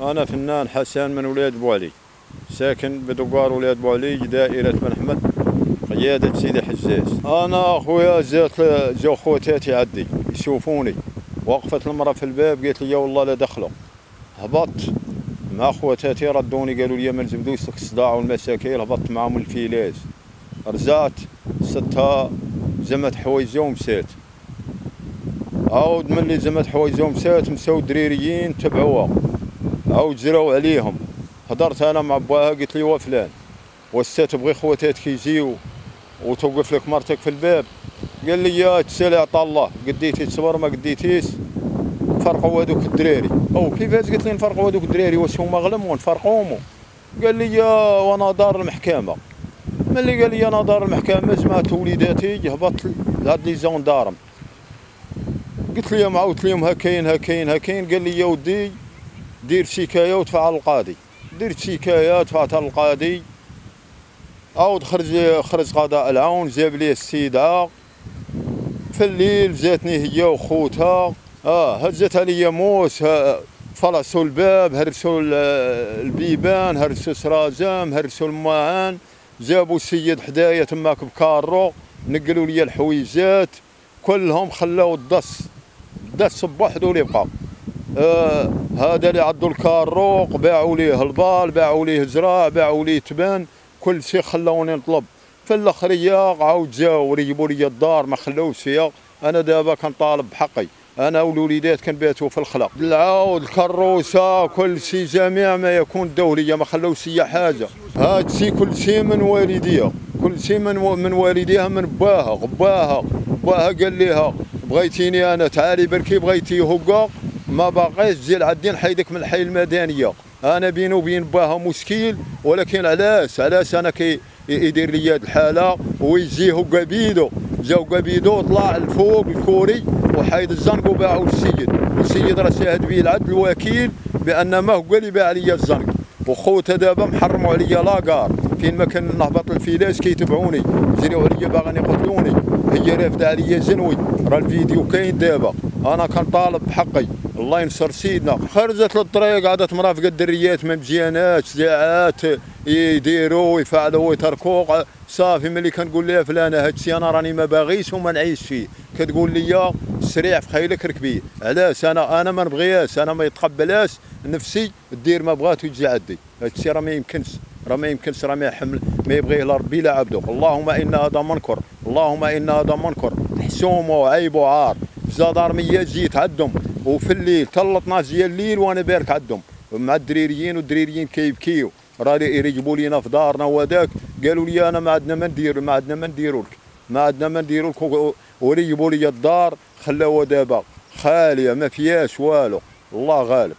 أنا فنان حسن من ولاد بوعلي ساكن بدقار ولاد بوعلي دائرة بن أحمد قيادة سيدي حجاج أنا أخويا جات جو خواتاتي عدي يشوفوني. وقفت المرأة في الباب قالت لي يا والله لا دخلوا هبطت. مع خواتاتي ردوني قالوا لي ما نجمدوش لك الصداع والمشاكل هبطت معهم الفيلاج رجعت ستها زمت حوايجي ومشات عاود ملي زمت حوايجي ومشات مشاو دريريين تبعوها. عاود جراو عليهم. هضرت أنا مع باها قلت لي وفلان وسا تبغي خواتاتك يجيو وتوقف لك مرتك في الباب. قال لي يا تسالي عطا الله. قديتي تصبر ما قديتيش. فرقوا هذوك الدراري. أو كيفاش؟ قلت لي نفرقوا هذوك الدراري. واش هما غلموا؟ نفرقوهم. قال لي يا وأنا دار المحكمة. ملي قال لي أنا دار المحكمة جمعت وليداتي هبطت لهاد لي زوندارم قلت لهم عاودت لهم هكاين هكاين هكاين قال لي يا ودي دير شكايه ودفع القاضي. درت شكايه دفعتها للقاضي عاود خرج خرج قضاء العون جاب لي استدعاء في الليل جاتني هي وخوتها. آه هزت عليا موس فلسوا الباب هرسوا البيبان هرسوا سراجام هرسوا الماعن جابوا السيد حدايا تماك بكارو نقلوا لي الحويجات. كلهم خلاو الدس. الدس بوحدو اللي بقى. آه هذا اللي عدوا الكاروق باعوا ليه البال باعوا ليه زراع باعوا ليه تبان كل شيء خلوني نطلب. في الاخريه عاود جاو وريبوا لي الدار ما خلوش فيها أنا دابا كنطالب بحقي. أنا والوليدات كنباتوا في الخلا العاود الكروسه كل شيء جميع ما يكون دولية ما خلوش هي حاجة. هاد الشيء كل شيء من والديها. كل شيء من من والديها من باها غباها. باها قال ليها بغيتيني أنا تعالي بركي بغيتي هكا ما باقيش تجي لعدي نحيدك من الحي المدنية. أنا بيني وبين باها مشكل ولكن علاش؟ علاش أنا كي يدير لي هاد الحالة ويجي هكا بيدو جاو بيدو طلع الفوق الكوري وحيد الزنق وباعوا السيد. والسيد راه شاهد به العدل الوكيل بأن ما هو اللي باع لي الزنق. وخوته دابا محرموا عليا لاكار فين ما كان نهبط الفيلاج كيتبعوني. جريو عليا باغيين يقتلوني. هي رافده عليا زنوي. راه الفيديو كاين دابا. أنا كنطالب بحقي. الله ينصر سيدنا. خرجت للطريق عادت مرافقه الدريات ما مزياناتش ساعات يديروا يفعلوا ويتركوا صافي ملي كنقول لها فلانة هادشي أنا راني ما باغيش وما نعيش فيه. كتقول لي سريع في خيلك ركبي علاش؟ أنا أنا ما نبغيهاش. أنا ما يتقبلهاش. نفسي دير ما بغات ويجي عدي هادشي راه ما يمكنش. راه ما يمكنش راه ما يحمل ما يبغيه لا ربي لا عبده اللهم ان هذا منكر اللهم ان هذا منكر حشوم وعيب وعار. الجدارميه جيت عندهم وفي الليل تل 12 ديال الليل وأنا بارك عندهم مع الدريريين والدريريين كيبكيو راه يريبوا لينا في دارنا وذاك قالوا لي أنا ما عندنا ما ندير ما عندنا ما نديروا لك ما عندنا ما نديروا لك وريبوا لي الدار خلاوها دابا. خالية ما فيهاش والو. الله غالب.